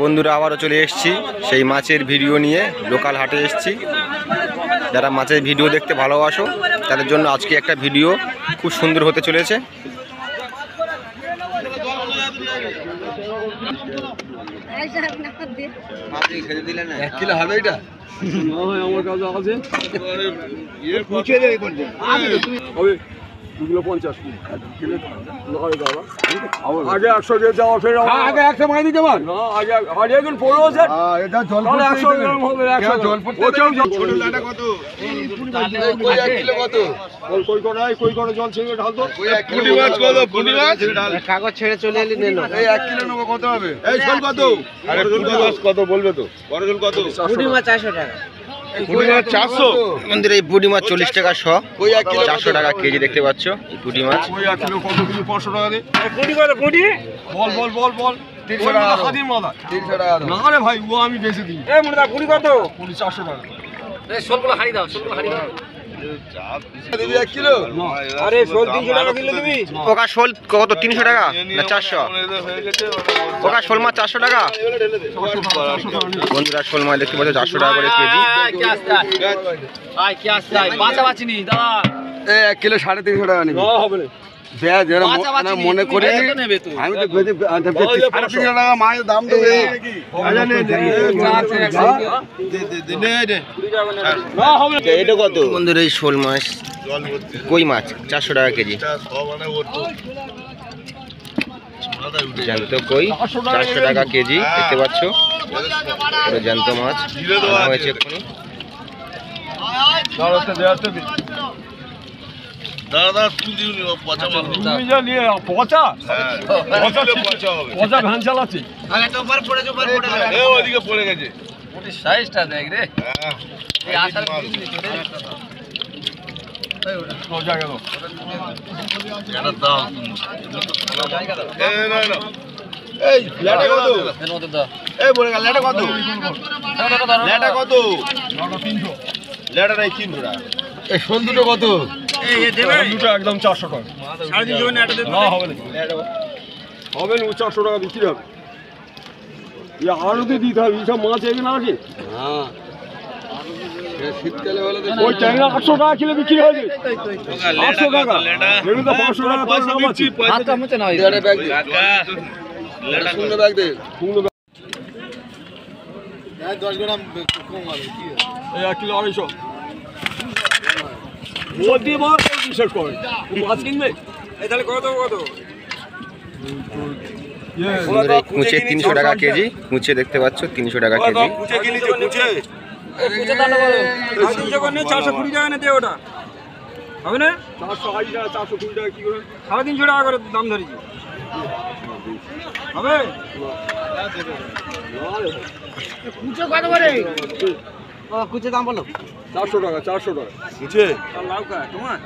বন্ধুরা আবারও চলে এসেছি। সেই মাছের ভিডিও নিয়ে লোকাল হাটে এসছি। যারা মাছের ভিডিও দেখতে ভালোবাসো তাদের জন্য আজকে একটা ভিডিও খুব সুন্দর হতে চলেছে। আমার কাছে আছে। হবে দু কিলো। পঞ্চাশ আগে একশো দিয়ে যাওয়া ফের আগে একশো মাই দিতে পার না আগে আগে এখন পনেরো এটা জল একশো গ্রাম হবে। একশো জল কত? পুঁটি কাগজ ছেড়ে চলে এলি নিল এই এক কিলো নেব কত হবে? এই কত? আরে পুঁটি মাছ কত? বলবে তো বড় কত? মাছ চারশো টাকা। চারশো? আমাদের এই পুঁটি মাছ চল্লিশ টাকা শ। চারশো টাকা কেজি দেখতে পাচ্ছ এই পুঁটি মাছ। ওই এক কিলো কত? কিলো পাঁচশো টাকা বল বল বল বল তিনশো টাকা মাথা হাতির তিনশো টাকা না রে ভাই ও আমি বেশি দিই। কত? চারশো টাকা। দাও দাও। শোল কত তিনশো টাকা? না চারশো। ওকা শোল মাছ চারশো টাকা? বন্ধুরা শোল মাছ দেখতে পাচ্ছ চারশো টাকা করে কেজি। এক কিলো সাড়ে তিনশো টাকা নিবি। মনে করে বেশি তো নেবে তো। আমি তো বেঁধে বেঁধে- ওই যে সাড়ে পাঁচশো। তিনশো টাকা মাছের দাম তো বেশি। না হবে না। এটা কত? বন্ধুরা এই শোল মাছ। কই মাছ? চারশো টাকা কেজি। জ্যান্ত কই? চারশো টাকা কেজি। দেখতে পাচ্ছ? জ্যান্ত মাছ। হয়েছে এক্ষুনি। দাদা পচা তুমি যা নিয়ে পচা? হ্যাঁ পচা পচা হবে পচা ভ্যান চালাচ্ছি। আরে তো উপর পড়ে উপর পড়ে এ ওদিকে পড়ে গেছে। ওটি সাইজটা দেখ রে। হ্যাঁ এই আসার সোজা গেল। এটা দাও এ না না। এই লেটা কত? এর মধ্যে দাও। এই বলে গেল লেটা কত? লেটা কত? লেটা নাই তিনশো টাকা এই কত? দুটো একদম চারশো টাকা। না হবে না। হবে না চারশো টাকা বিক্রি হবে। ইয়ে আরতে দিতে হবে এইসব মাছ এখানে আছে হ্যাঁ। শীতকালে ওই ট্যাংরা আটশো টাকা কিলো বিক্রি হয়েছে। আটশো টাকা। এগুলো তো পাঁচশো টাকা তো দাম আছে। হাতটা মুছে নাও এটা ব্যাগ দে। শূন্য ব্যাগ দে। শুকনো ব্যাগ। এই এক কিলো আড়াইশো। দিয়ে মাছ বিশ্বাস করে। মাছ কিনবে? এই তাহলে কত কত? বন্ধুরা এই কুঁচে তিনশো টাকা কেজি। কুঁচে দেখতে পাচ্ছ তিনশো টাকা কেজি। চারশো কুড়ি টাকা নিতে ওটা। হবে না? চারশো আশি টাকা চারশো কুড়ি টাকা কি করে? সাড়ে তিনশো টাকা করে দাম ধরেছি। হবে? কুচে কত করে? কুচে দাম বলো। চারশো টাকা চারশো টাকা। কুচে? তোমার?